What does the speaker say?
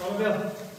Vamos ver.